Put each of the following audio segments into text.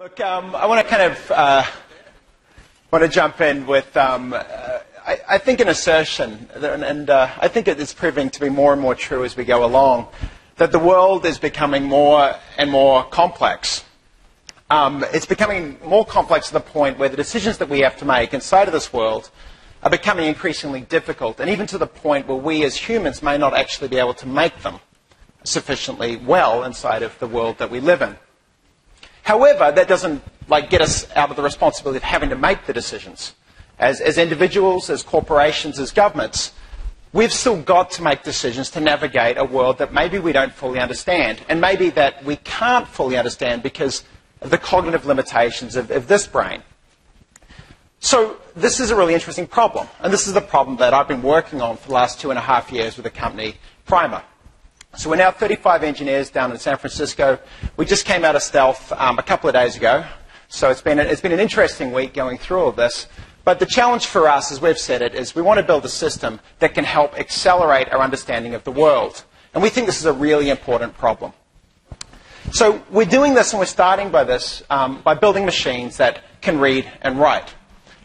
Look, um, I want to kind of uh, want to jump in with, um, uh, I, I, think, an assertion, and, and uh, I think it is proving to be more and more true as we go along, that the world is becoming more and more complex. Um, it's becoming more complex to the point where the decisions that we have to make inside of this world are becoming increasingly difficult, and even to the point where we as humans may not actually be able to make them sufficiently well inside of the world that we live in. However, that doesn't like get us out of the responsibility of having to make the decisions. As, as individuals, as corporations, as governments, we've still got to make decisions to navigate a world that maybe we don't fully understand, and maybe that we can't fully understand because of the cognitive limitations of, of this brain. So this is a really interesting problem, and this is the problem that I've been working on for the last two and a half years with the company Primer. So we're now 35 engineers down in San Francisco. We just came out of stealth um, a couple of days ago. So it's been, a, it's been an interesting week going through all this. But the challenge for us, as we've said it, is we want to build a system that can help accelerate our understanding of the world. And we think this is a really important problem. So we're doing this and we're starting by this um, by building machines that can read and write.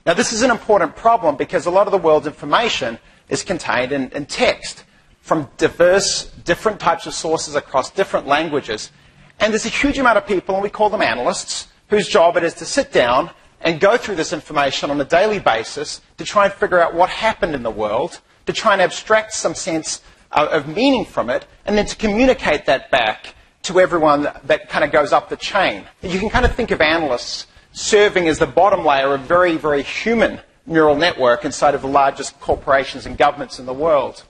Now this is an important problem because a lot of the world's information is contained in, in text from diverse, different types of sources across different languages. And there's a huge amount of people, and we call them analysts, whose job it is to sit down and go through this information on a daily basis to try and figure out what happened in the world, to try and abstract some sense of meaning from it, and then to communicate that back to everyone that kind of goes up the chain. You can kind of think of analysts serving as the bottom layer of very, very human neural network inside of the largest corporations and governments in the world.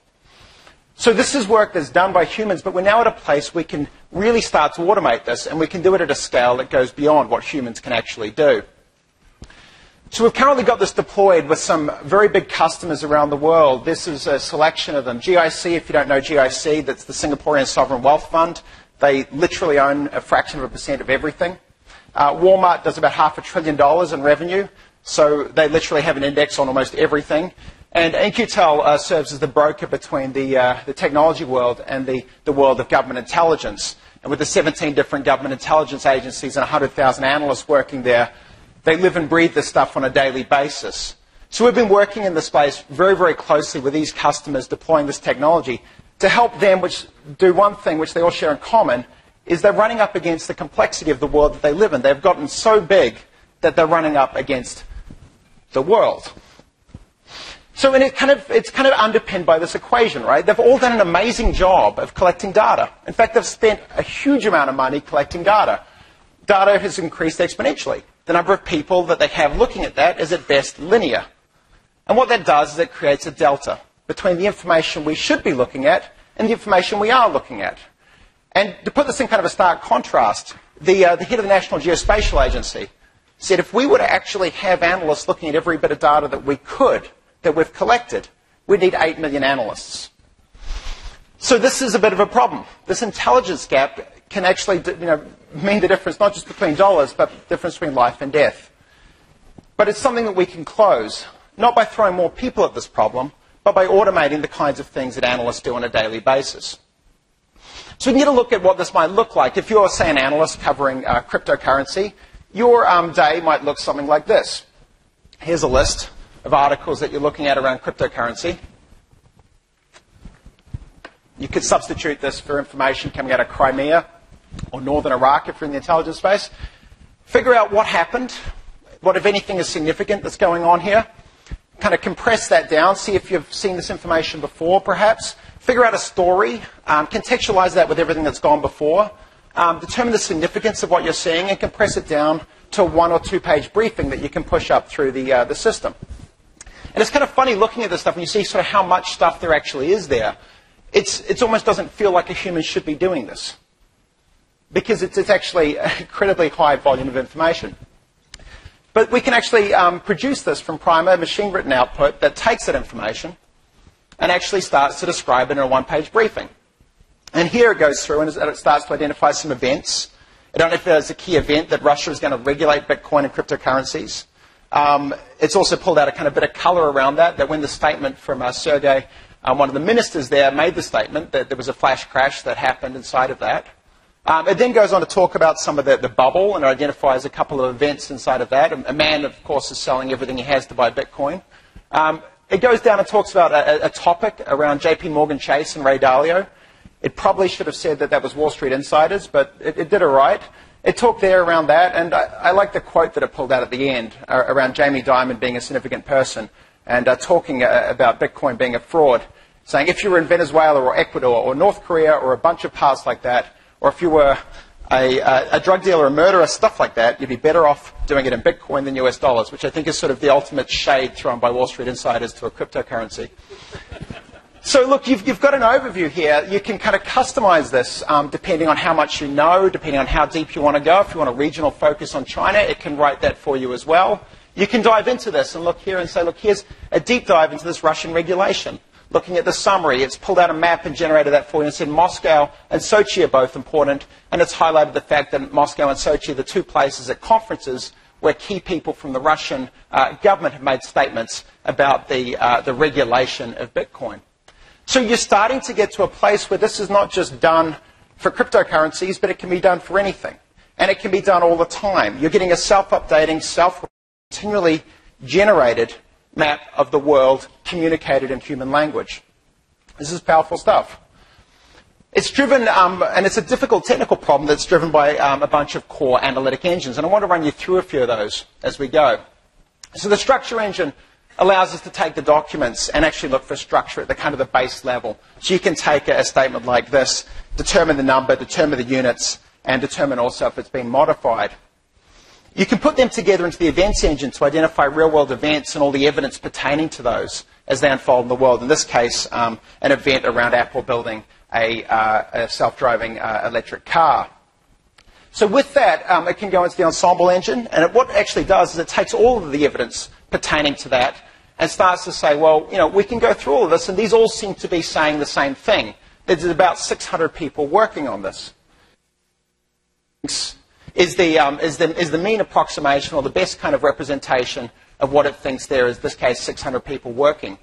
So this is work that's done by humans, but we're now at a place we can really start to automate this, and we can do it at a scale that goes beyond what humans can actually do. So we've currently got this deployed with some very big customers around the world. This is a selection of them. GIC, if you don't know GIC, that's the Singaporean Sovereign Wealth Fund. They literally own a fraction of a percent of everything. Uh, Walmart does about half a trillion dollars in revenue, so they literally have an index on almost everything. And In-Q-Tel uh, serves as the broker between the, uh, the technology world and the, the world of government intelligence. And with the 17 different government intelligence agencies and 100,000 analysts working there, they live and breathe this stuff on a daily basis. So we've been working in this space very, very closely with these customers deploying this technology to help them which do one thing which they all share in common is they're running up against the complexity of the world that they live in. They've gotten so big that they're running up against the world. So it kind of, it's kind of underpinned by this equation, right? They've all done an amazing job of collecting data. In fact, they've spent a huge amount of money collecting data. Data has increased exponentially. The number of people that they have looking at that is at best linear. And what that does is it creates a delta between the information we should be looking at and the information we are looking at. And to put this in kind of a stark contrast, the, uh, the head of the National Geospatial Agency said if we were to actually have analysts looking at every bit of data that we could, that we've collected, we need 8 million analysts. So this is a bit of a problem. This intelligence gap can actually you know, mean the difference not just between dollars, but the difference between life and death. But it's something that we can close, not by throwing more people at this problem, but by automating the kinds of things that analysts do on a daily basis. So we get a look at what this might look like. If you're, say, an analyst covering uh, cryptocurrency, your um, day might look something like this. Here's a list of articles that you're looking at around cryptocurrency. You could substitute this for information coming out of Crimea or northern Iraq if you're in the intelligence space. Figure out what happened, what, if anything, is significant that's going on here. Kind of compress that down, see if you've seen this information before, perhaps. Figure out a story, um, contextualize that with everything that's gone before, um, determine the significance of what you're seeing, and compress it down to one or two page briefing that you can push up through the, uh, the system. And it's kind of funny looking at this stuff and you see sort of how much stuff there actually is there. It's, it almost doesn't feel like a human should be doing this because it's, it's actually an incredibly high volume of information. But we can actually um, produce this from Primer, machine written output that takes that information and actually starts to describe it in a one page briefing. And here it goes through and it starts to identify some events. I don't know if there's a key event that Russia is going to regulate Bitcoin and cryptocurrencies. Um, it's also pulled out a kind of bit of color around that, that when the statement from uh, Sergey, um, one of the ministers there, made the statement that there was a flash crash that happened inside of that. Um, it then goes on to talk about some of the, the bubble and identifies a couple of events inside of that. A, a man, of course, is selling everything he has to buy Bitcoin. Um, it goes down and talks about a, a, topic around JP Morgan Chase and Ray Dalio. It probably should have said that that was Wall Street Insiders, but it, did it did all right. It talked there around that, and I, I like the quote that it pulled out at the end uh, around Jamie Dimon being a significant person and uh, talking uh, about Bitcoin being a fraud, saying if you were in Venezuela or Ecuador or North Korea or a bunch of parts like that, or if you were a, a, drug dealer, a murderer, stuff like that, you'd be better off doing it in Bitcoin than US dollars, which I think is sort of the ultimate shade thrown by Wall Street insiders to a cryptocurrency. So look, you've, you've, got an overview here. You can kind of customize this um, depending on how much you know, depending on how deep you want to go. If you want a regional focus on China, it can write that for you as well. You can dive into this and look here and say, look, here's a deep dive into this Russian regulation looking at the summary. It's pulled out a map and generated that for you and said Moscow and Sochi are both important. And it's highlighted the fact that Moscow and Sochi are the two places at conferences where key people from the Russian uh, government have made statements about the, uh, the regulation of Bitcoin. So you're starting to get to a place where this is not just done for cryptocurrencies, but it can be done for anything. And it can be done all the time. You're getting a self-updating, self-continually generated map of the world communicated in human language. This is powerful stuff. It's driven, um, and it's a difficult technical problem that's driven by um, a bunch of core analytic engines. And I want to run you through a few of those as we go. So the structure engine allows us to take the documents and actually look for structure at the kind of the base level. So you can take a, a statement like this, determine the number, determine the units, and determine also if it's been modified. You can put them together into the events engine to identify real world events and all the evidence pertaining to those as they unfold in the world. In this case, um, an event around Apple building a, uh, a self driving uh, electric car. So, with that, um, it can go into the ensemble engine, and it, what it actually does is it takes all of the evidence pertaining to that and starts to say, well, you know, we can go through all of this, and these all seem to be saying the same thing. There's about 600 people working on this is the, um, is, the, is the mean approximation or the best kind of representation of what it thinks there is, in this case, 600 people working.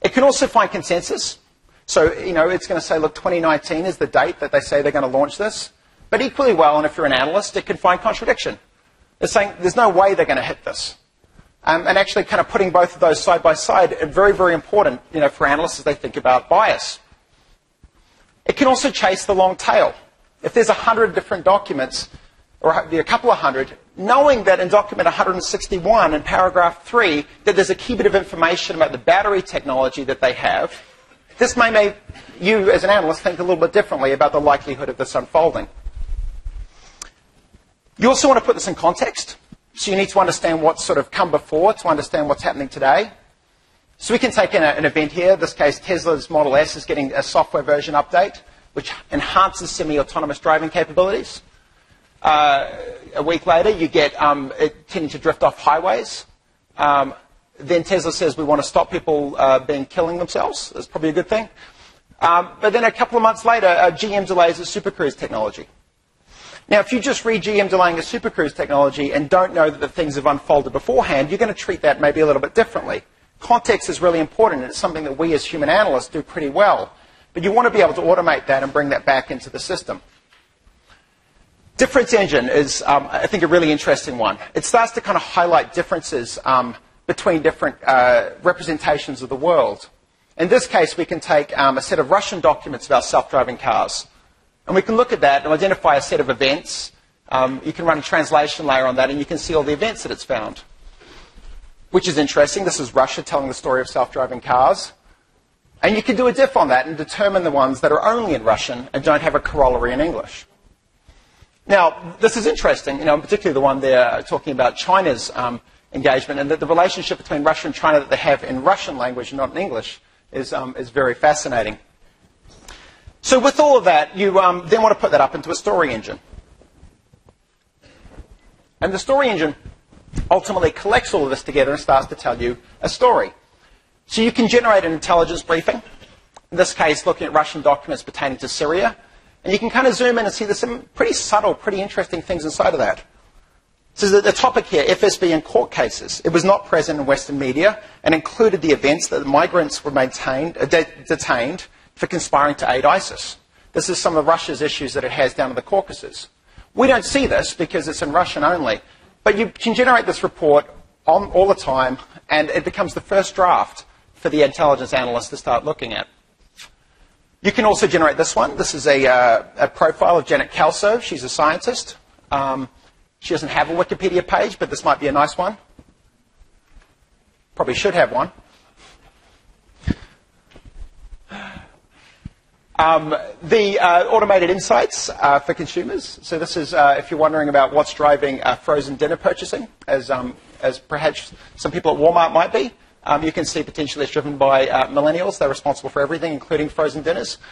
It can also find consensus. So, you know, it's going to say, look, 2019 is the date that they say they're going to launch this. But equally well, and if you're an analyst, it can find contradiction. It's saying there's no way they're going to hit this. Um, and actually kind of putting both of those side by side, is very, very important, you know, for analysts as they think about bias. It can also chase the long tail. If there's a hundred different documents, or a couple of hundred, knowing that in document 161 in paragraph 3 that there's a key bit of information about the battery technology that they have, this may make you as an analyst think a little bit differently about the likelihood of this unfolding. You also want to put this in context. So you need to understand what's sort of come before to understand what's happening today. So we can take an, an event here. In this case, Tesla's Model S is getting a software version update which enhances semi-autonomous driving capabilities. Uh, a week later, you get um, it tending to drift off highways. Um, then Tesla says we want to stop people uh, being killing themselves. That's probably a good thing. Um, but then a couple of months later, uh, GM delays its Super Cruise technology. Now, if you just read GM delaying a Super Cruise technology and don't know that the things have unfolded beforehand, you're going to treat that maybe a little bit differently. Context is really important, and it's something that we as human analysts do pretty well. But you want to be able to automate that and bring that back into the system. Difference engine is, um, I think, a really interesting one. It starts to kind of highlight differences um, between different uh, representations of the world. In this case, we can take um, a set of Russian documents about self-driving cars, and we can look at that and identify a set of events. Um, you can run a translation layer on that, and you can see all the events that it's found, which is interesting. This is Russia telling the story of self-driving cars. And you can do a diff on that and determine the ones that are only in Russian and don't have a corollary in English. Now, this is interesting, you know, particularly the one there talking about China's um, engagement and that the relationship between Russia and China that they have in Russian language and not in English is, um, is very fascinating. So with all of that, you um, then want to put that up into a story engine. And the story engine ultimately collects all of this together and starts to tell you a story. So you can generate an intelligence briefing, in this case looking at Russian documents pertaining to Syria, and you can kind of zoom in and see there's some pretty subtle, pretty interesting things inside of that. So the, the topic here, FSB and court cases, it was not present in Western media and included the events that the migrants were maintained, uh, de- detained for conspiring to aid ISIS. This is some of Russia's issues that it has down in the Caucasus. We don't see this because it's in Russian only, but you can generate this report on, all the time, and it becomes the first draft for the intelligence analyst to start looking at. You can also generate this one. This is a, uh, a profile of Janet Kelso. She's a scientist. Um, she doesn't have a Wikipedia page, but this might be a nice one. Probably should have one. Um, the uh, automated insights uh, for consumers. So this is uh, if you're wondering about what's driving uh, frozen dinner purchasing, as, um, as perhaps some people at Walmart might be. Um, you can see potentially it's driven by uh, millennials. They're responsible for everything, including frozen dinners.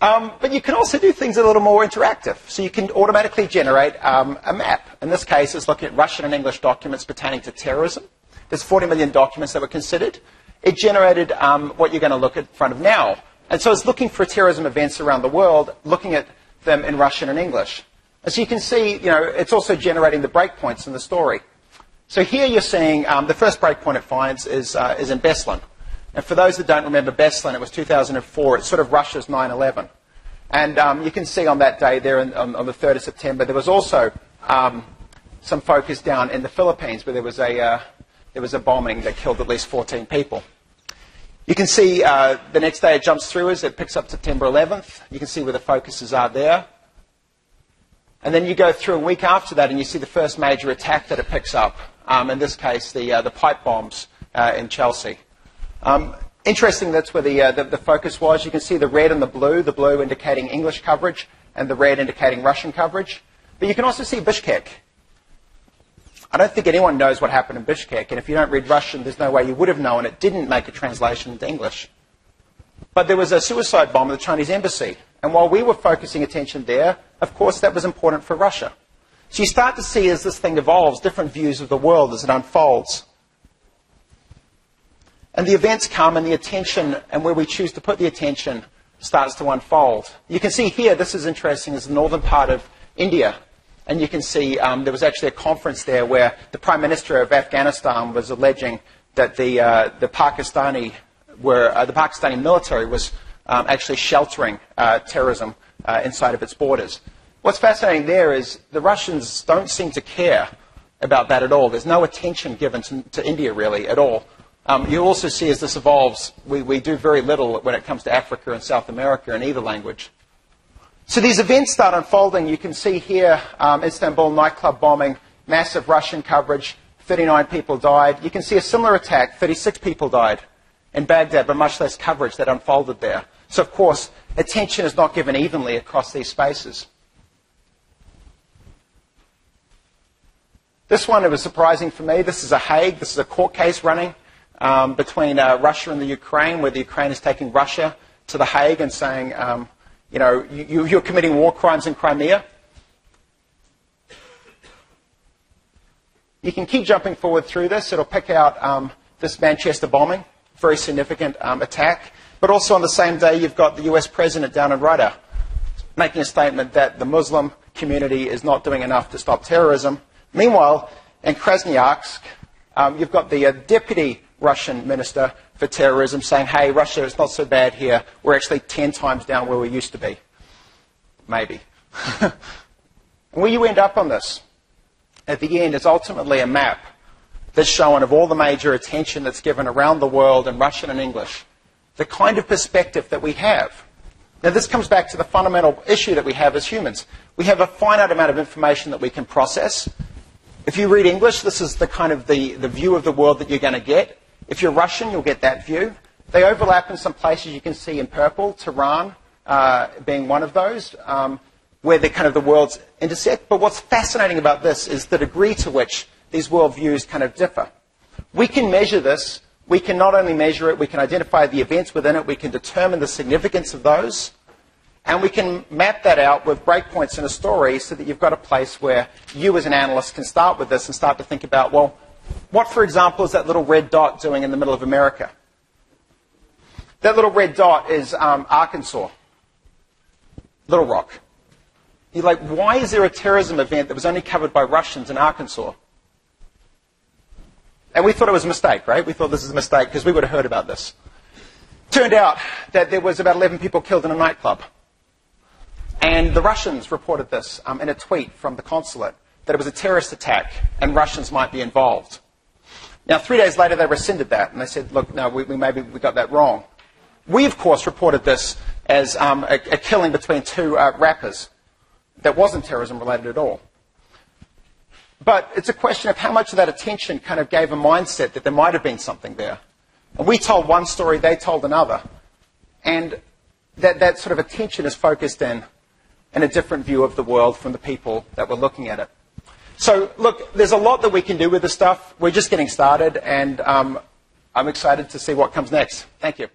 Um, but you can also do things a little more interactive. So you can automatically generate um, a map. In this case, it's looking at Russian and English documents pertaining to terrorism. There's 40 million documents that were considered it generated um, what you're going to look at front of now. And so it's looking for terrorism events around the world, looking at them in Russian and English. As you can see, you know, it's also generating the breakpoints in the story. So here you're seeing um, the first breakpoint it finds is, uh, is in Beslan. And for those that don't remember Beslan, it was 2004. It's sort of Russia's 9-11. And um, you can see on that day there in, on, on, the 3rd of September, there was also um, some focus down in the Philippines where there was, a, uh, there was a bombing that killed at least 14 people. You can see uh, the next day it jumps through as it picks up September 11th. You can see where the focuses are there. And then you go through a week after that and you see the first major attack that it picks up. Um, in this case, the, uh, the pipe bombs uh, in Chelsea. Um, interesting, that's where the, uh, the, the, focus was. You can see the red and the blue, the blue indicating English coverage and the red indicating Russian coverage. But you can also see Bishkek. I don't think anyone knows what happened in Bishkek, and if you don't read Russian, there's no way you would have known. It didn't make a translation into English. But there was a suicide bomb at the Chinese embassy, and while we were focusing attention there, of course that was important for Russia. So you start to see as this thing evolves, different views of the world as it unfolds. And the events come and the attention and where we choose to put the attention starts to unfold. You can see here, this is interesting, is the northern part of India. And you can see um, there was actually a conference there where the Prime Minister of Afghanistan was alleging that the, uh, the Pakistani were, uh, the Pakistani military was um, actually sheltering uh, terrorism uh, inside of its borders. What's fascinating there is the Russians don't seem to care about that at all. There's no attention given to, to India really at all. Um, you also see as this evolves, we, we do very little when it comes to Africa and South America in either language. So these events start unfolding. You can see here um, Istanbul nightclub bombing, massive Russian coverage, 39 people died. You can see a similar attack, 36 people died in Baghdad, but much less coverage that unfolded there. So, of course, attention is not given evenly across these spaces. This one, it was surprising for me. This is a Hague. This is a court case running um, between uh, Russia and the Ukraine, where the Ukraine is taking Russia to the Hague and saying, um, you know, you, you're committing war crimes in Crimea. You can keep jumping forward through this. It'll pick out um, this Manchester bombing, very significant um, attack. But also on the same day, you've got the US president down in Riyadh making a statement that the Muslim community is not doing enough to stop terrorism. Meanwhile, in Krasnoyarsk, um, you've got the uh, deputy Russian minister for terrorism saying, hey, Russia, it's not so bad here. We're actually 10 times down where we used to be. Maybe. where you end up on this, at the end, is ultimately a map that's shown of all the major attention that's given around the world in Russian and English, the kind of perspective that we have. Now, this comes back to the fundamental issue that we have as humans. We have a finite amount of information that we can process. If you read English, this is the kind of the, the view of the world that you're going to get. If you're Russian, you'll get that view. They overlap in some places you can see in purple, Tehran uh, being one of those, um, where the kind of the worlds intersect. But what's fascinating about this is the degree to which these worldviews kind of differ. We can measure this. We can not only measure it, we can identify the events within it, we can determine the significance of those, and we can map that out with breakpoints in a story so that you've got a place where you as an analyst can start with this and start to think about, well, what, for example, is that little red dot doing in the middle of America? That little red dot is um, Arkansas, Little Rock. You're like, why is there a terrorism event that was only covered by Russians in Arkansas? And we thought it was a mistake, right? We thought this is a mistake because we would have heard about this. Turned out that there was about 11 people killed in a nightclub. And the Russians reported this um, in a tweet from the consulate that it was a terrorist attack and Russians might be involved. Now, three days later, they rescinded that and they said, look, no, we, we maybe we got that wrong. We, of course, reported this as um, a, a, killing between two uh, rappers that wasn't terrorism related at all. But it's a question of how much of that attention kind of gave a mindset that there might have been something there. And we told one story, they told another. And that, that sort of attention is focused in, in a different view of the world from the people that were looking at it. So, look, there's a lot that we can do with this stuff. We're just getting started, and um, I'm excited to see what comes next. Thank you.